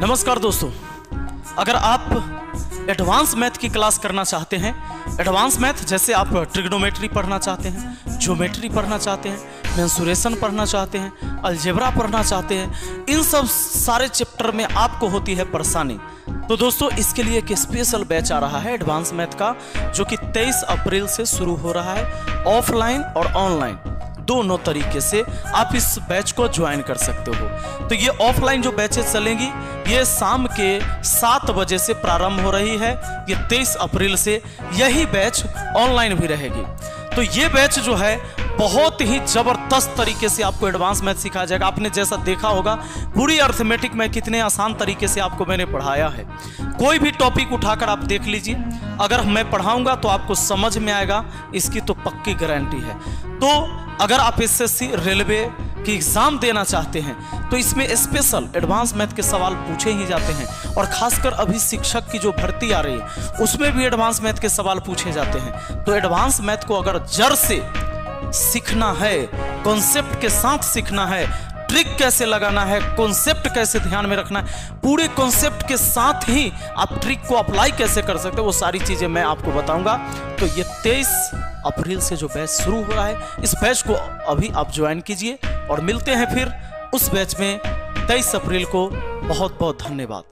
नमस्कार दोस्तों। अगर आप एडवांस मैथ की क्लास करना चाहते हैं एडवांस मैथ जैसे आप ट्रिग्नोमेट्री पढ़ना चाहते हैं ज्योमेट्री पढ़ना चाहते हैं मेंसुरेशन पढ़ना चाहते हैं अलजेब्रा पढ़ना चाहते हैं, इन सब सारे चैप्टर में आपको होती है परेशानी। तो दोस्तों, इसके लिए एक स्पेशल बैच आ रहा है एडवांस मैथ का, जो कि 23 अप्रैल से शुरू हो रहा है ऑफलाइन और ऑनलाइन दोनों तरीके से आप इस बैच को ज्वाइन कर सकते हो। तो ये ऑफलाइन जो बैचेस चलेंगी, ये शाम के सात बजे से प्रारंभ हो रही है, ये तेईस अप्रैल से यही बैच ऑनलाइन भी रहेगी। तो ये बैच जो है, बहुत ही ज़बरदस्त तरीके से आपको एडवांस मैथ सिखाया जाएगा। आपने जैसा देखा होगा, पूरी अर्थमेटिक में कितने आसान तरीके से आपको मैंने पढ़ाया है। कोई भी टॉपिक उठाकर आप देख लीजिए। अगर मैं पढ़ाऊँगा तो आपको समझ में आएगा, इसकी तो पक्की गारंटी है। तो अगर आप एस एस सी रेलवे की एग्ज़ाम देना चाहते हैं तो इसमें स्पेशल एडवांस मैथ के सवाल पूछे ही जाते हैं और खासकर अभी शिक्षक की जो भर्ती आ रही है, उसमें भी एडवांस मैथ के सवाल पूछे जाते हैं। तो एडवांस मैथ को अगर जड़ से सीखना है कॉन्सेप्ट के साथ सीखना है ट्रिक कैसे लगाना है कॉन्सेप्ट कैसे ध्यान में रखना है, पूरे कॉन्सेप्ट के साथ ही आप ट्रिक को अप्लाई कैसे कर सकते हैं, वो सारी चीज़ें मैं आपको बताऊँगा। तो ये तेईस अप्रैल से जो बैच शुरू हो रहा है, इस बैच को अभी आप ज्वाइन कीजिए और मिलते हैं फिर उस बैच में। तेईस अप्रैल को बहुत बहुत धन्यवाद।